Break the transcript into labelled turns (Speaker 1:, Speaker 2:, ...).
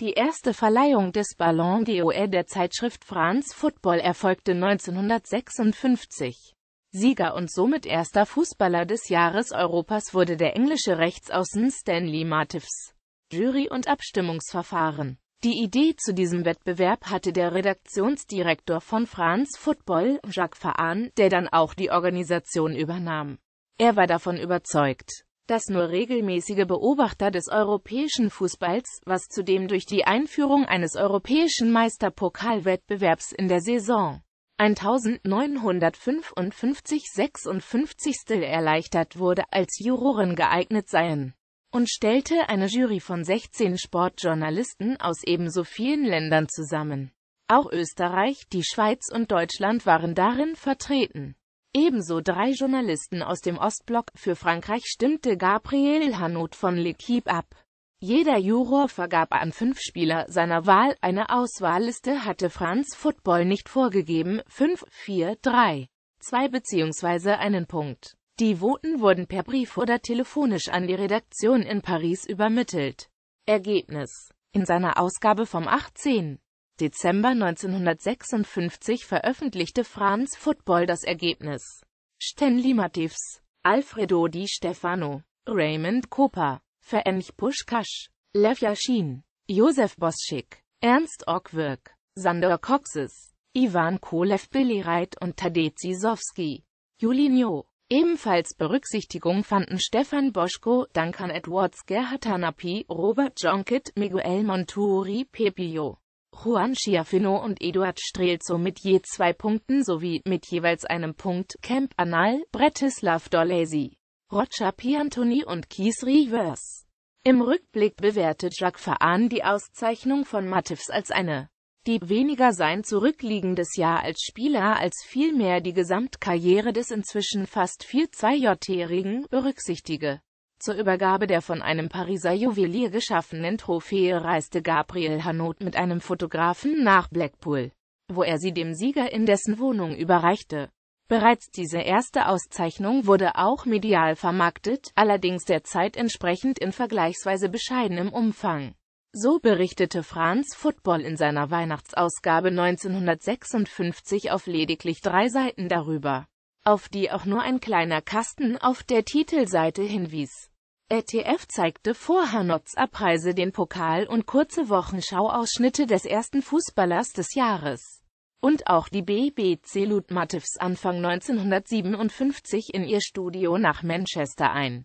Speaker 1: Die erste Verleihung des Ballon d'Or der Zeitschrift France Football erfolgte 1956. Sieger und somit erster Fußballer des Jahres Europas wurde der englische Rechtsaußen Stanley Matthews. Jury- und Abstimmungsverfahren Die Idee zu diesem Wettbewerb hatte der Redaktionsdirektor von France Football, Jacques Fahan, der dann auch die Organisation übernahm. Er war davon überzeugt, dass nur regelmäßige Beobachter des europäischen Fußballs, was zudem durch die Einführung eines europäischen Meisterpokalwettbewerbs in der Saison 1955-56 erleichtert wurde, als Juroren geeignet seien, und stellte eine Jury von 16 Sportjournalisten aus ebenso vielen Ländern zusammen. Auch Österreich, die Schweiz und Deutschland waren darin vertreten. Ebenso drei Journalisten aus dem Ostblock. Für Frankreich stimmte Gabriel Hanot von L'Equipe ab. Jeder Juror vergab an fünf Spieler seiner Wahl eine Auswahlliste hatte France Football nicht vorgegeben, 5, 4, 3, 2 bzw. einen Punkt. Die Voten wurden per Brief oder telefonisch an die Redaktion in Paris übermittelt. Ergebnis In seiner Ausgabe vom 18. Dezember 1956 veröffentlichte France Football das Ergebnis. Stanley Matthews, Alfredo Di Stefano, Raymond Cooper, Ferenc Puskás, Lev Yashin, Josef Boschik, Ernst Ockwirk, Sander Coxes, Ivan Kolev Billy und Tadej Zizowski. Julinho. Ebenfalls Berücksichtigung fanden Stefan Boschko, Duncan Edwards, Gerhard Hanapi, Robert Jonkit, Miguel Monturi, Pepillo, Juan Schiafino und Eduard Strelzo mit je zwei Punkten sowie mit jeweils einem Punkt Camp Anal, Bretislav Dolesi. Roger Piantoni und Keith Rivers. Im Rückblick bewertet Jacques Fahan die Auszeichnung von Matthews als eine, die weniger sein zurückliegendes Jahr als Spieler als vielmehr die Gesamtkarriere des inzwischen fast 42-jährigen berücksichtige. Zur Übergabe der von einem Pariser Juwelier geschaffenen Trophäe reiste Gabriel Hanot mit einem Fotografen nach Blackpool, wo er sie dem Sieger in dessen Wohnung überreichte. Bereits diese erste Auszeichnung wurde auch medial vermarktet, allerdings der Zeit entsprechend in vergleichsweise bescheidenem Umfang. So berichtete France Football in seiner Weihnachtsausgabe 1956 auf lediglich drei Seiten darüber, auf die auch nur ein kleiner Kasten auf der Titelseite hinwies. RTF zeigte vor Hanots Abreise den Pokal und kurze Wochenschauausschnitte des ersten Fußballers des Jahres. Und auch die BBC lud Matthews Anfang 1957 in ihr Studio nach Manchester ein.